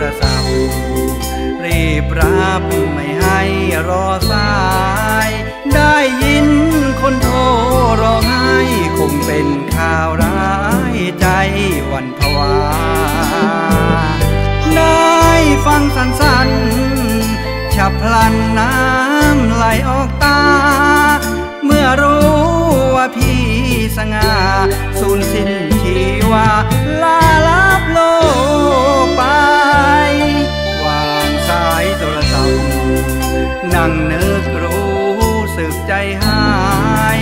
รศัพท์ รีบรับไม่ให้รอสาย ได้ยินคนโทรร้องไห้คงเป็นข่าวร้าย นั่งนึกรู้สึกใจหาย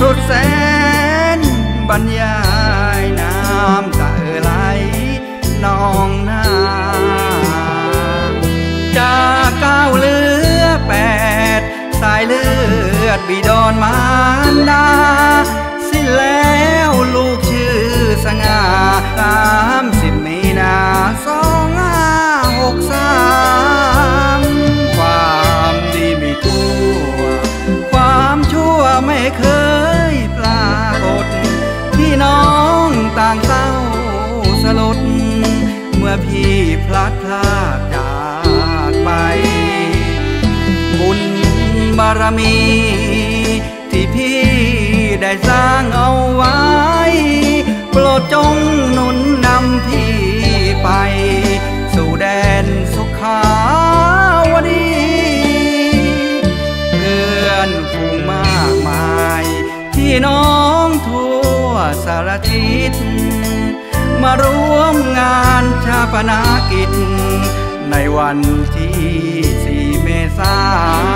สุดแสนบรรยายน้ำ พี่พลัดพรากจากไป บุญบารมี ที่พี่ได้สร้างเอาไว้ โปรดจงหนุนนำพี่ไป สู่แดนสุขาวดีเพื่อนฝูงมากมาย ที่น้องทั่วสารทิศ มาร่วมงานชาปนากิจ ในวันที่สี่เมษายน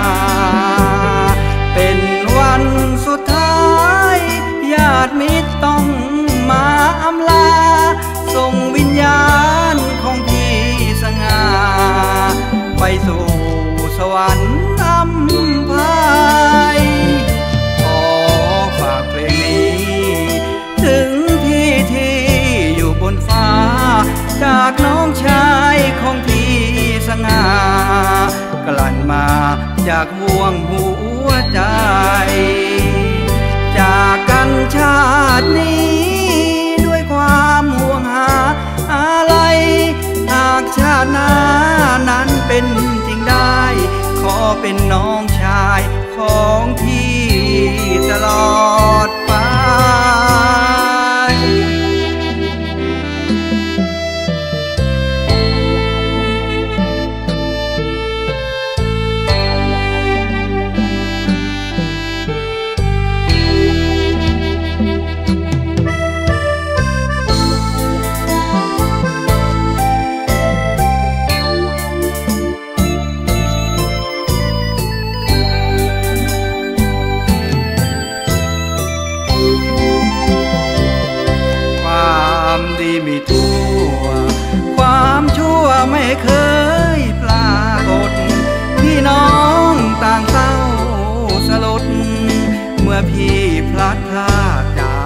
จากห่วงหัวใจ จากกันชาตินี้ ด้วยความห่วงหาอะไร หากชาติหน้านั้นเป็นจริงได้ ขอเป็นน้องชายของพี่ตลอด พี่พลัดพากจา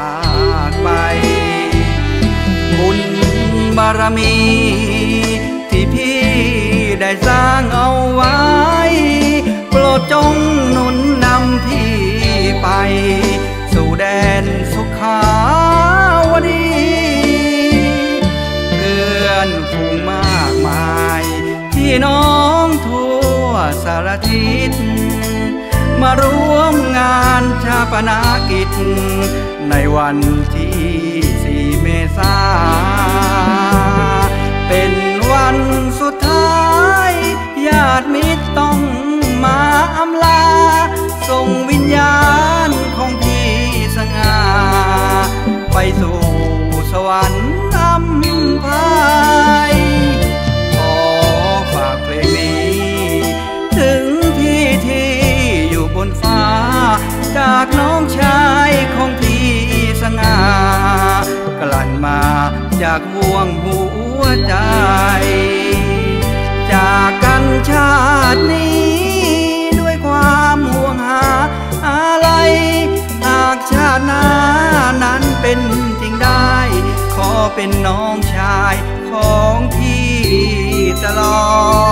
กไป บุญบารมี ที่พี่ได้สร้างเอาไว้ โปรดจงหนุนนำพี่ไป สู่แดนสุขาวดีเพื่อนฝูงมากมายที่น้องทั่วสารทิศ มาร่วมงานชาปนากิจ ในวันที่สี่เมษายน จากห่วงหัวใจ จากกันชาตินี้ด้วยความห่วงหาอะไร หากชาติหน้านั้นเป็นจริงได้ ขอเป็นน้องชายของพี่ตลอด